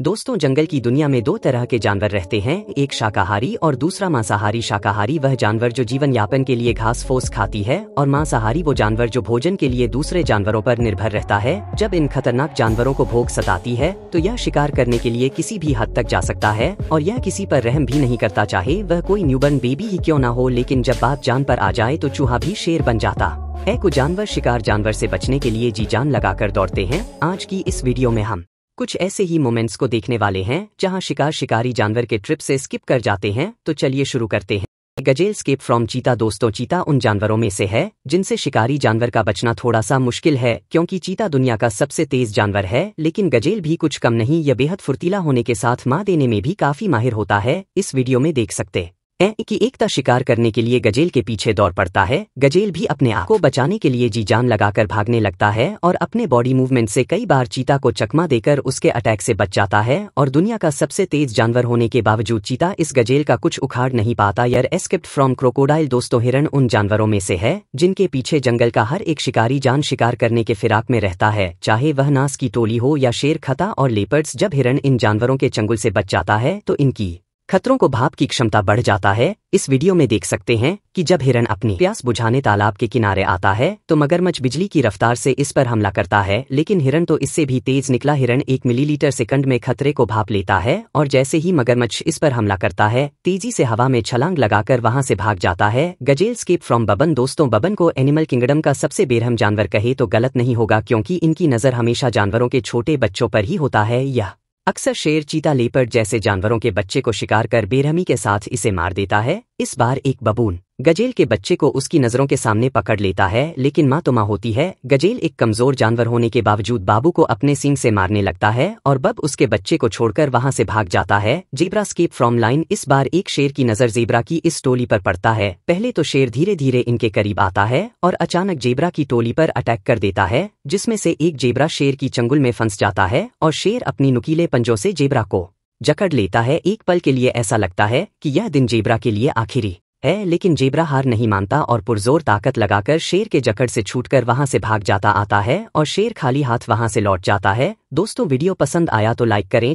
दोस्तों, जंगल की दुनिया में दो तरह के जानवर रहते हैं, एक शाकाहारी और दूसरा मांसाहारी। शाकाहारी वह जानवर जो जीवन यापन के लिए घास फोस खाती है, और मांसाहारी वो जानवर जो भोजन के लिए दूसरे जानवरों पर निर्भर रहता है। जब इन खतरनाक जानवरों को भोग सताती है तो यह शिकार करने के लिए किसी भी हद तक जा सकता है, और यह किसी पर रहम भी नहीं करता, चाहे वह कोई न्यूबर्न बेबी ही क्यों न हो, लेकिन जब बात जान पर आ जाए तो चूहा भी शेर बन जाता। है को जानवर शिकार जानवर से बचने के लिए जी जान लगाकर दौड़ते हैं। आज की इस वीडियो में हम कुछ ऐसे ही मोमेंट्स को देखने वाले हैं, जहाँ शिकार शिकारी जानवर के ट्रिप से स्किप कर जाते हैं तो चलिए शुरू करते हैं। गजेल स्केप फ्रॉम चीता दोस्तों, चीता उन जानवरों में से है, जिनसे शिकारी जानवर का बचना थोड़ा सा मुश्किल है, क्योंकि चीता दुनिया का सबसे तेज जानवर है, लेकिन गजेल भी कुछ कम नहीं, यह बेहद फुर्तीला होने के साथ माँ देने में भी काफ़ी माहिर होता है, इस वीडियो में देख सकते ए, की एकता शिकार करने के लिए गजेल के पीछे दौड़ पड़ता है। गजेल भी अपने आप को बचाने के लिए जी जान लगाकर भागने लगता है और अपने बॉडी मूवमेंट से कई बार चीता को चकमा देकर उसके अटैक से बच जाता है और दुनिया का सबसे तेज जानवर होने के बावजूद चीता इस गजेल का कुछ उखाड़ नहीं पाता। यार एस्केप्ट फ्रॉम क्रोकोडाइल दोस्तों, हिरण उन जानवरों में से है, जिनके पीछे जंगल का हर एक शिकारी जान शिकार करने के फिराक में रहता है, चाहे वह नास की टोली हो या शेर, खता और लेपर्ड्स। जब हिरण इन जानवरों के चंगुल से बच जाता है तो इनकी खतरों को भाप की क्षमता बढ़ जाता है। इस वीडियो में देख सकते हैं कि जब हिरन अपनी प्यास बुझाने तालाब के किनारे आता है तो मगरमच्छ बिजली की रफ्तार से इस पर हमला करता है, लेकिन हिरन तो इससे भी तेज निकला। हिरन एक मिलीलीटर सेकंड में खतरे को भाप लेता है और जैसे ही मगरमच्छ इस पर हमला करता है, तेज़ी से हवा में छलांग लगाकर वहाँ से भाग जाता है। Gazelle escape from Baban. दोस्तों, बबन को एनिमल किंगडम का सबसे बेरहम जानवर कहे तो गलत नहीं होगा, क्योंकि इनकी नज़र हमेशा जानवरों के छोटे बच्चों पर ही होता है। यह अक्सर शेर चीता लेपर्ड जैसे जानवरों के बच्चे को शिकार कर बेरहमी के साथ इसे मार देता है। इस बार एक बबून। गजेल के बच्चे को उसकी नज़रों के सामने पकड़ लेता है, लेकिन माँ तो माँ होती है। गजेल एक कमज़ोर जानवर होने के बावजूद बाबू को अपने सिंग से मारने लगता है और बब उसके बच्चे को छोड़कर वहाँ से भाग जाता है। जेबरा स्केप फ्रॉम लाइन इस बार एक शेर की नज़र जेबरा की इस टोली पर पड़ता है। पहले तो शेर धीरे धीरे इनके करीब आता है और अचानक जेबरा की टोली पर अटैक कर देता है, जिसमें से एक जेबरा शेर की चंगुल में फंस जाता है और शेर अपनी नुकीले पंजों से जेबरा को जकड़ लेता है। एक पल के लिए ऐसा लगता है कि यह दिन जेबरा के लिए आखिरी। है, लेकिन जेबरा हार नहीं मानता और पुरजोर ताकत लगाकर शेर के जकड़ से छूटकर वहाँ से भाग जाता आता है और शेर खाली हाथ वहाँ से लौट जाता है। दोस्तों, वीडियो पसंद आया तो लाइक करें